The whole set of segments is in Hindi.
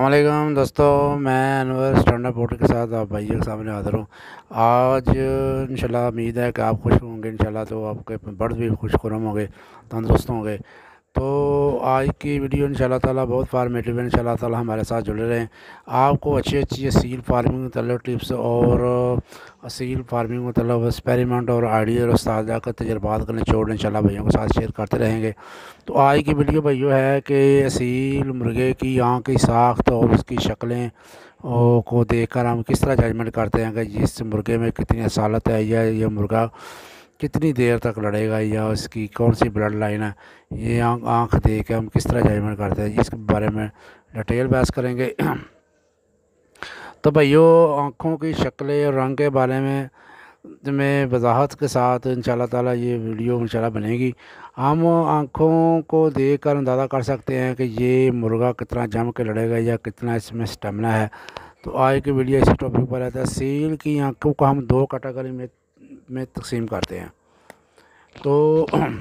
वालेकुम दोस्तों, मैं अनवर स्टैंड अप के साथ आप भाइयों के सामने हाज़िर हूँ। आज इंशाल्लाह उम्मीद है कि आप खुश होंगे, इंशाल्लाह तो आपके बर्ड भी खुश खुरम होंगे, तंदुरुस्त होंगे। तो आज की वीडियो इंशाल्लाह ताला बहुत फार्मेटिव है, इंशाल्लाह ताला हमारे साथ जुड़े रहें। आपको अच्छी अच्छी सील फ़ार्मिंग मतलब टिप्स और सील फ़ार्मिंग मतलब एक्सपेरिमेंट और आइडिया और उस्ताद का तजर्बात करने छोड़ इंशाल्लाह भाइयों के साथ शेयर करते रहेंगे। तो आज की वीडियो भाइयों है कि असील मुर्गे की आँख की साख्त और उसकी शक्लें को देखकर हम किस तरह जजमेंट करते हैं कि जिस मुर्गे में कितनी असालत है या ये मुर्गा कितनी देर तक लड़ेगा या उसकी कौन सी ब्लड लाइन है? ये आँख देख के हम किस तरह जजमेंट करते हैं? इसके बारे में डिटेल बहस करेंगे। तो भाइयों, आँखों की शक्लें और रंग के बारे में में वजाहत के साथ इन ताला ये वीडियो इन बनेगी। हम आँखों को देख कर अंदाज़ा कर सकते हैं कि ये मुर्गा कितना जम के लड़ेगा या कितना इसमें स्टेमिना है। तो आज की वीडियो इसी टॉपिक पर रहता है। सील की आँखों को हम दो कैटेगरी में में तकसीम करते हैं। तो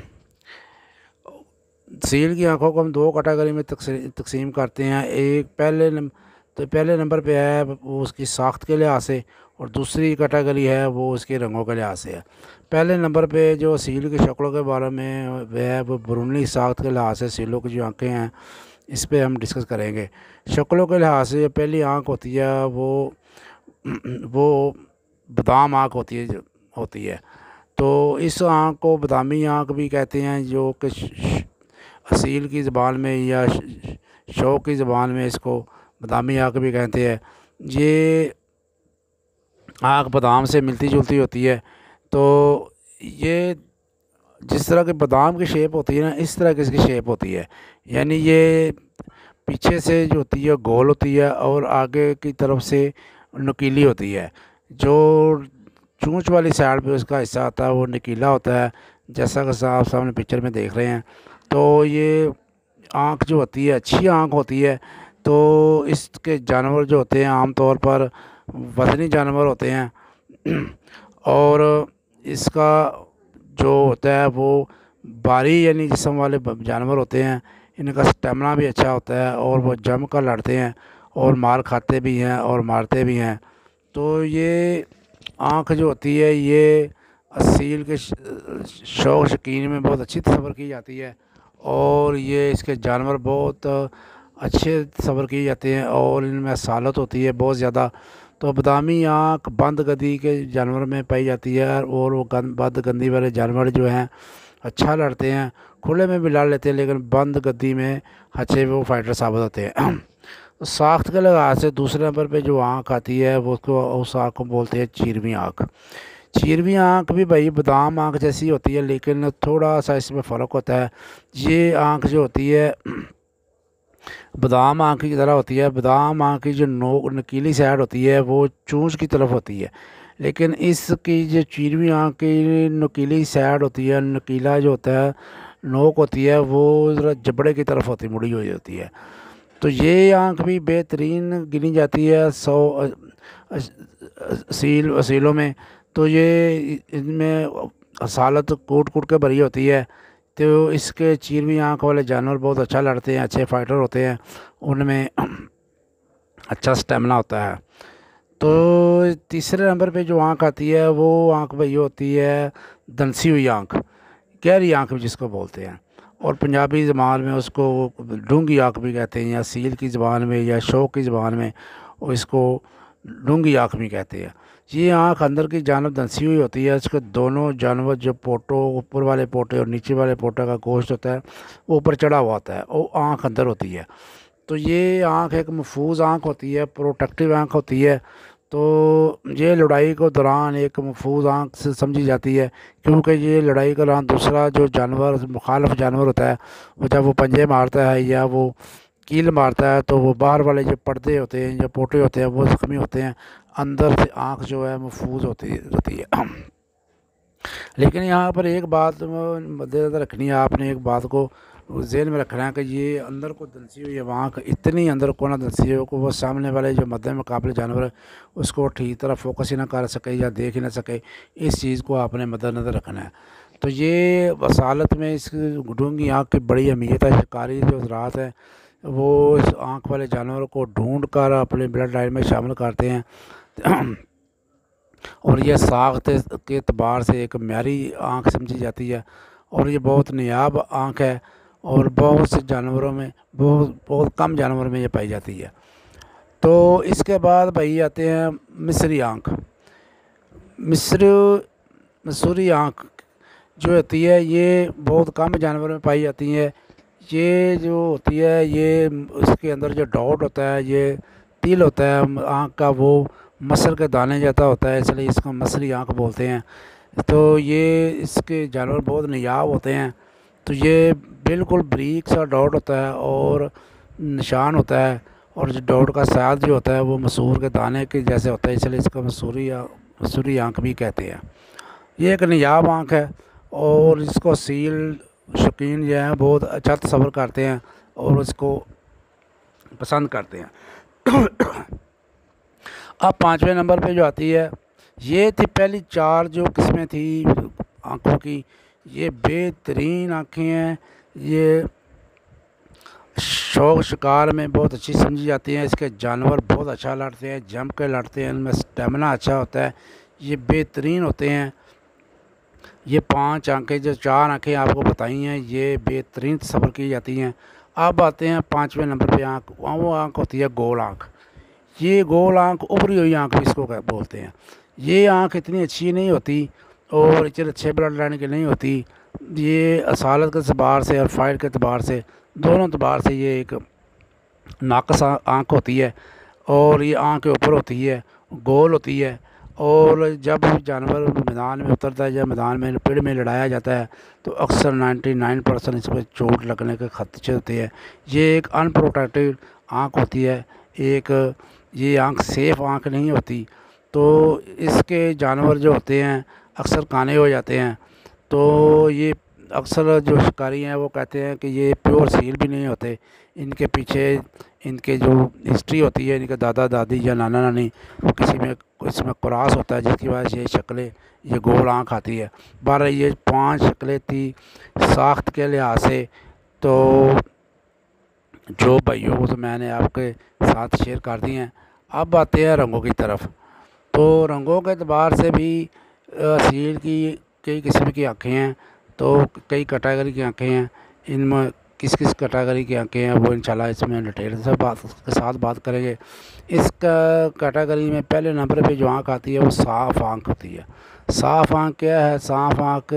सील की आँखों को हम दो कैटेगरी में तकसीम करते हैं। एक पहले नम, तो पहले नंबर पे है वो उसकी साख्त के लिहाज से और दूसरी कैटेगरी है वो उसके रंगों के लिहाज से है। पहले नंबर पे जो सील की शक्लों के बारे में वह वो बरूनी साख्त के लिहाज से सीलों की जो आँखें हैं इस पर हम डिस्कस करेंगे। शक्लों के लिहाज से पहली आँख होती है वो वो बादाम आँख होती है होती है। तो इस आँख को बदामी आँख भी कहते हैं, जो कि असील की ज़बान में या शौक की ज़बान में इसको बदामी आँख भी कहते हैं। ये आँख बादाम से मिलती जुलती होती है। तो ये जिस तरह के बादाम की शेप होती है ना, इस तरह की इसकी शेप होती है। यानी ये पीछे से जो होती है, गोल होती है और आगे की तरफ़ से नुकीली होती है। जो चूँच वाली साइड पे उसका हिस्सा आता है, वो निकीला होता है, जैसा कि आप सामने पिक्चर में देख रहे हैं। तो ये आँख जो होती है, अच्छी आँख होती है तो इसके जानवर जो होते हैं आम तौर पर वजनी जानवर होते हैं। और इसका जो होता है, वो बारी यानी जिसम वाले जानवर होते हैं, इनका स्टेमिना भी अच्छा होता है और वो जम कर लड़ते हैं और मार खाते भी हैं और मारते भी हैं। तो ये आँख जो होती है, ये असील के शौक, शकीन में बहुत अच्छी तस्वर की जाती है और ये इसके जानवर बहुत अच्छे तस्वर किए जाते हैं और इनमें सालत होती है बहुत ज़्यादा। तो बदामी आँख बंद गदी के जानवर में पाई जाती है और वो गंद, बंद गंदी वाले जानवर जो हैं अच्छा लड़ते हैं, खुले में भी लड़ लेते हैं, लेकिन बंद गद्दी में अच्छे वो फाइटर साबित होते हैं। साख्त के लिहाज से दूसरे नंबर पे जो आँख आती है, वो उसको, उस आँख को बोलते हैं चीरवी आँख। चीरवी आँख भी भाई बादाम आँख जैसी होती है, लेकिन थोड़ा सा इसमें फ़र्क होता है। ये आँख जो होती है, बादाम आँख की तरह होती है। बादाम आँख की जो नोक, नकीली साइड होती है, वो चूँच की तरफ़ होती है। लेकिन इसकी जो चीरवी आँख की नकीली साइड होती है, नकीला जो होता है, नोक होती है, वो जबड़े की तरफ़ होती, मुड़ी हुई होती है। तो ये आँख भी बेहतरीन गिनी जाती है सौ सील वसीलों में। तो ये इनमें असालत कूट कूट के भरी होती है। तो इसके चीरवी आँख वाले जानवर बहुत अच्छा लड़ते हैं, अच्छे फाइटर होते हैं। उनमें अच्छा स्टेमिना होता है। तो तीसरे नंबर पे जो आँख आती है, वो आँख भाई होती है दंसी हुई आँख। गहरी आँख जिसको बोलते हैं। और पंजाबी ज़बान में उसको डूँगी आँख भी कहते हैं, या सील की ज़बान में, या शौक की ज़बान में इसको डूँगी आँख भी कहते हैं। ये आँख अंदर की जानब दंसी हुई होती है, इसके दोनों जानवर जो पोटो, ऊपर वाले पोटे और नीचे वाले पोटे का गोश्त होता है, वो ऊपर चढ़ा हुआ होता है, वो आँख अंदर होती है। तो ये आँख एक महफूज आँख होती है, प्रोटेक्टिव आँख होती है तो ये लड़ाई को दौरान एक महफूज आँख से समझी जाती है, क्योंकि ये लड़ाई के दौरान दूसरा जो जानवर, मुखालफ जानवर होता है, वो जब वो पंजे मारता है या वो कील मारता है तो वो बाहर वाले जो पर्दे होते हैं, जो पोटे होते हैं, वो ज़ख्मी होते हैं। अंदर से आँख जो है महफूज होती रहती है। लेकिन यहाँ पर एक बात मद्देनज़र रखनी है आपने, एक बात को जहन में रखना है कि ये अंदर को दलसी हुई है, वहाँ का इतनी अंदर को ना दलसी हो कि वो सामने वाले जो मध्य मुकाबले जानवर है, उसको ठीक तरह फोकस ही ना कर सके या देख ही ना सके, इस चीज़ को आपने मद्देनज़र रखना है। तो ये वसालत में इस डूँगी आँख की बड़ी अहमियत है, शिकारी जो रात है, वो इस आँख वाले जानवर को ढूंढ कर अपने ब्लड लाइन में शामिल करते हैं। और यह साख्त के अतबार से एक म्यारी आँख समझी जाती है, और ये बहुत नयाब आँख है। और बहुत से जानवरों में, बहुत बहुत कम जानवरों में ये पाई जाती है। तो इसके बाद भाई आते हैं मिस्री आँख। मिस्र, मसूरी आँख जो होती है, ये बहुत कम जानवरों में पाई जाती है। ये जो होती है, ये उसके अंदर जो डॉट होता है, ये तिल होता है, आँख का वो मसल के दाने जाता होता है, इसलिए इसको मसली आँख बोलते हैं। तो ये इसके जानवर बहुत नायाब होते हैं। तो ये बिल्कुल ब्रीक सा डॉट होता है और निशान होता है और जो डॉट का साथ जो होता है वो मसूर के दाने के जैसे होता है, इसलिए इसको मसूरी या, मसूरी आँख भी कहते हैं। ये एक नायाब आँख है और इसको सील, शौकीन जो हैं बहुत अच्छा तस्वर करते हैं और इसको पसंद करते हैं। अब पाँचवें नंबर पे जो आती है, ये थी पहली चार जो किस्में थी आँखों की। ये बेहतरीन आँखें हैं। ये शौक शिकार में बहुत अच्छी समझी जाती हैं। इसके जानवर बहुत अच्छा लड़ते हैं जम के लड़ते हैं, इनमें स्टेमिना अच्छा होता है। ये बेहतरीन होते हैं। ये पाँच आँखें, जो चार आँखें आपको बताई हैं, ये बेहतरीन सफ़र की जाती हैं। अब आते हैं पाँचवें नंबर पे आँख, वो आँख होती है गोल आँख। ये गोल आँख, उभरी हुई आँख भी इसको बोलते हैं। ये आँख इतनी अच्छी नहीं होती और इतने अच्छे ब्लड लाने की नहीं होती। ये असालत के अतबार से और फाइट के अतबार से, दोनों अतबार से ये एक नाकस आँख होती है और ये आँख के ऊपर होती है, गोल होती है और जब जानवर मैदान में उतरता है या मैदान में, पेड़ में लड़ाया जाता है तो अक्सर 99 परसेंट इस पर चोट लगने के खदशे होते हैं। ये एक अनप्रोटेक्टेड आँख होती है, एक ये आँख सेफ़ आँख नहीं होती। तो इसके जानवर जो होते हैं अक्सर काने हो जाते हैं। तो ये अक्सर जो शिकारी हैं वो कहते हैं कि ये प्योर सील भी नहीं होते। इनके पीछे इनके जो हिस्ट्री होती है इनके दादा दादी या नाना नानी वो किसी में इसमें क्रास होता है जिसकी वजह से ये शक्लें ये गोल आँख आती है। बारह ये पाँच शक्लें थी साख्त के लिहाज से। तो जो भाइयों को तो मैंने आपके साथ शेयर कर दी हैं। अब आते हैं रंगों की तरफ़। तो रंगों के अतबार से भी सील की कई किस्म की आँखें हैं तो कई कैटागरी की आँखें हैं। इनमें किस किस कैटागरी की आँखें हैं, वो इंशाल्लाह इसमें डिटेल से बात, के साथ बात करेंगे। इस कैटागरी में पहले नंबर पे जो आँख आती है, वो साफ़ आँख होती है। साफ़ आँख क्या है? साफ़ आँख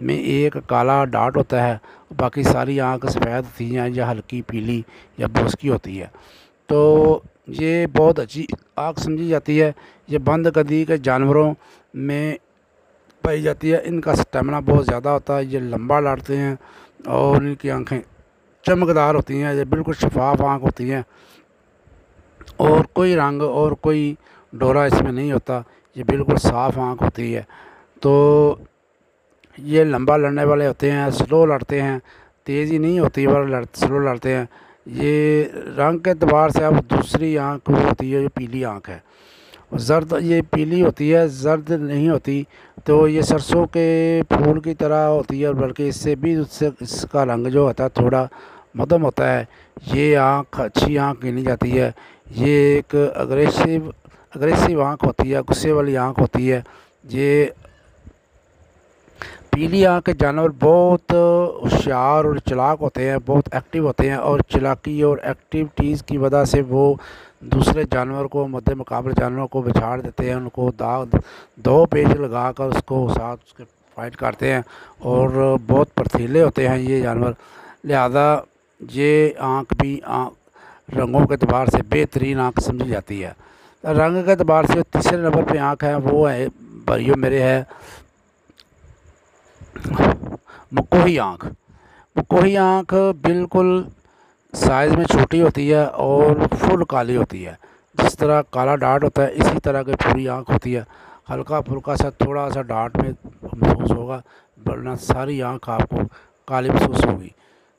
में एक काला डाट होता है, बाकी सारी आँख सफ़ेद होती हैं या हल्की पीली या बोसकी होती है। तो ये बहुत अच्छी आँख समझी जाती है। ये बंद कदी के जानवरों में पाई जाती है। इनका स्टेमिना बहुत ज़्यादा होता है, ये लंबा लड़ते हैं और इनकी आँखें चमकदार होती हैं, ये बिल्कुल शफाफ आँख होती हैं। और कोई रंग और कोई डोरा इसमें नहीं होता, ये बिल्कुल साफ़ आँख होती है। तो ये लंबा लड़ने वाले होते हैं, स्लो लड़ते हैं, तेज़ी नहीं होती पर लड़, स्लो लड़ते हैं। ये रंग के अतबार से अब दूसरी आँख होती है जो पीली आँख है। ज़र्द ये पीली होती है, ज़र्द नहीं होती तो ये सरसों के फूल की तरह होती है, बल्कि इससे भी उससे इसका रंग जो होता है थोड़ा मदम होता है। ये आँख, अच्छी आँख गिनी जाती है। ये एक अग्रेसिव अग्रेसिव आँख होती है, गुस्से वाली आँख होती है। ये पीली आँख के जानवर बहुत होशियार और चलाक होते हैं, बहुत एक्टिव होते हैं, और चलाकी और एक्टिविटीज़ की वजह से वो दूसरे जानवर को, मध्य मुकाबले जानवरों को बिछाड़ देते हैं, उनको दाग, दो पेज लगा कर उसको साथ उसके फाइट करते हैं और बहुत परथीले होते हैं ये जानवर। लिहाजा ये आँख भी, आँख, रंगों के अतबार से बेहतरीन आँख समझी जाती है। रंग के अतबार से तीसरे नंबर पे आँख है, वो है, भाइयों मेरे है मकोही आँख। मकोही आँख बिल्कुल साइज़ में छोटी होती है और फुल काली होती है। जिस तरह काला डाट होता है, इसी तरह की पूरी आँख होती है। हल्का फुल्का सा थोड़ा सा डाट में महसूस होगा, वरना सारी आँख आपको काली महसूस होगी।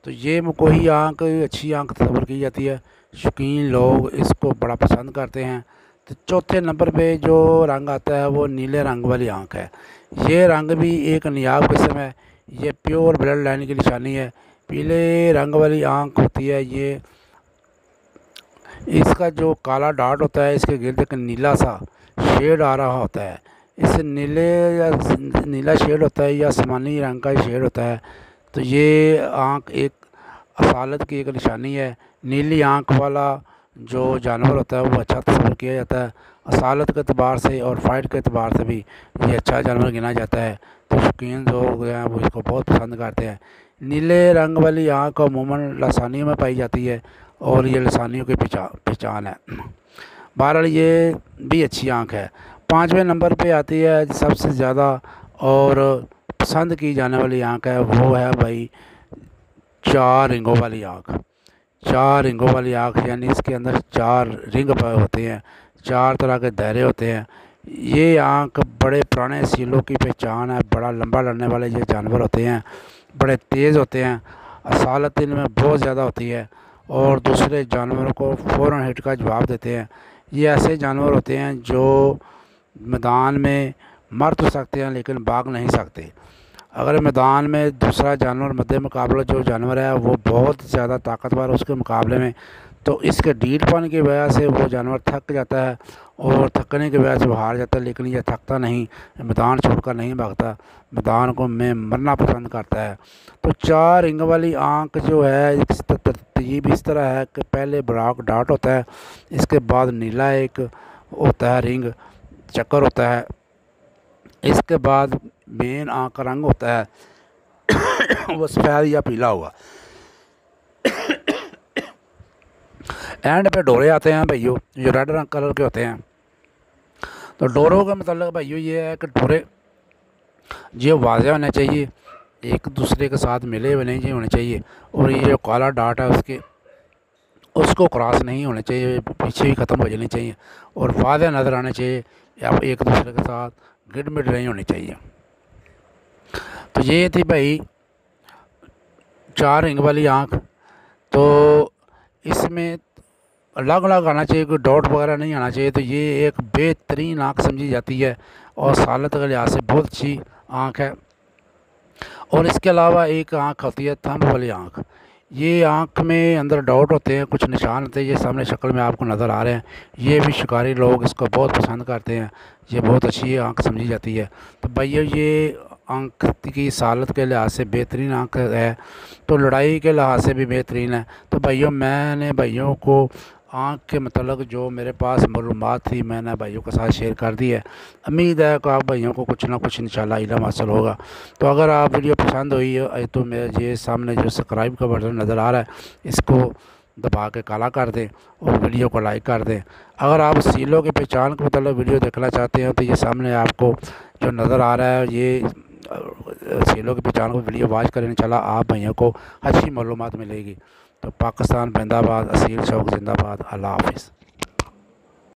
तो ये मकोही आँख, अच्छी आँख तस्वर की जाती है। शौकीन लोग इसको बड़ा पसंद करते हैं। तो चौथे नंबर पे जो रंग आता है, वो नीले रंग वाली आँख है। ये रंग भी एक नियाब किस्म है। ये प्योर ब्लड लाइन की निशानी है। पीले रंग वाली आँख होती है ये। इसका जो काला डाट होता है, इसके गिरद एक नीला सा शेड आ रहा होता है। इस नीले या नीला शेड होता है या आसमानी रंग का शेड होता है तो ये आँख एक असालत की एक निशानी है। नीली आँख वाला जो जानवर होता है, वो अच्छा तस्वर किया जाता है। असालत के अतबार से और फाइट के अतबार से भी ये अच्छा जानवर गिना जाता है। तो शौकीन लोग हैं, वो इसको बहुत पसंद करते हैं। नीले रंग वाली आँख अमूमन लसानियों में पाई जाती है और ये लसानियों की पहचान है। बहरहाल ये भी अच्छी आँख है। पाँचवें नंबर पे आती है, सबसे ज़्यादा और पसंद की जाने वाली आँख है, वो है भाई चार रिंगों वाली आँख। चार रिंगों वाली आँख, यानी इसके अंदर चार रिंग होते हैं, चार तरह के दायरे होते हैं। ये आँख बड़े पुराने सीलों की पहचान है, बड़ा लंबा लड़ने वाले ये जानवर होते हैं। बड़े तेज़ होते हैं असालत इनमें बहुत ज़्यादा होती है और दूसरे जानवरों को फ़ौर हिट का जवाब देते हैं। ये ऐसे जानवर होते हैं जो मैदान में मर तो सकते हैं लेकिन भाग नहीं सकते। अगर मैदान में दूसरा जानवर मध्य मुकाबला जो जानवर है, वो बहुत ज़्यादा ताकतवर उसके मुकाबले में तो इसके डील पाने की वजह से वो जानवर थक जाता है और थकने की वजह से वो हार जाता है, लेकिन ये थकता नहीं, मैदान छोड़कर नहीं भागता। मैदान को में मरना पसंद करता है। तो चार रिंग वाली आँख जो है तरतीब इस तरह है कि पहले ब्राक डाट होता है, इसके बाद नीला एक होता है रिंग, चक्कर होता है। इसके बाद मेन आँख का रंग होता है, वो सफ़ेद या पीला हुआ एंड पे डोरे आते हैं भैया जो रेड रंग कलर के होते हैं। तो डोरों का मतलब भाइयों ये है कि डोरे, ये वाजे होने चाहिए, एक दूसरे के साथ मिले हुए नहीं होने चाहिए, और ये जो काला डाट है उसके, उसको क्रॉस नहीं होने चाहिए, पीछे भी ख़त्म हो जानी चाहिए, और वादे नज़र आने चाहिए, या एक दूसरे के साथ गिड मिड नहीं होनी चाहिए। तो ये थी भाई, चार रिंग वाली आँख। तो इसमें अलग अलग आना चाहिए, कोई डॉट वगैरह नहीं आना चाहिए तो ये एक बेहतरीन आँख समझी जाती है और सालत के लिहाज से बहुत अच्छी आँख है। और इसके अलावा एक आँख होती है थम्ब वाली आँख। ये आँख में अंदर डाउट होते हैं, कुछ निशान होते हैं, ये सामने शक्ल में आपको नज़र आ रहे हैं। ये भी शिकारी लोग इसको बहुत पसंद करते हैं। ये बहुत अच्छी आँख समझी जाती है। तो भैया ये आँख की सालत के लिहाज से बेहतरीन आँख है तो लड़ाई के लिहाज से भी बेहतरीन है। तो भैया मैंने भैयों को आँख के मतलब जो मेरे पास मालूम थी, मैंने भाइयों के साथ शेयर कर दी है। उम्मीद है कि आप भाइयों को कुछ ना कुछ इंशाल्लाह इलम हासिल होगा। तो अगर आप वीडियो पसंद हुई है तो मेरे ये सामने जो सब्सक्राइब का बटन नज़र आ रहा है, इसको दबा के काला कर दें और वीडियो को लाइक कर दें। अगर आप सीलों की पहचान के मतलब वीडियो देखना चाहते हैं तो ये सामने आपको जो नज़र आ रहा है, ये सीलों की पहचान को वीडियो वॉच करें चला आप भैया को अच्छी मालूम मिलेगी। तो पाकिस्तान जिंदाबाद असील चौक जिंदाबाद अल्लाह हाफिज़।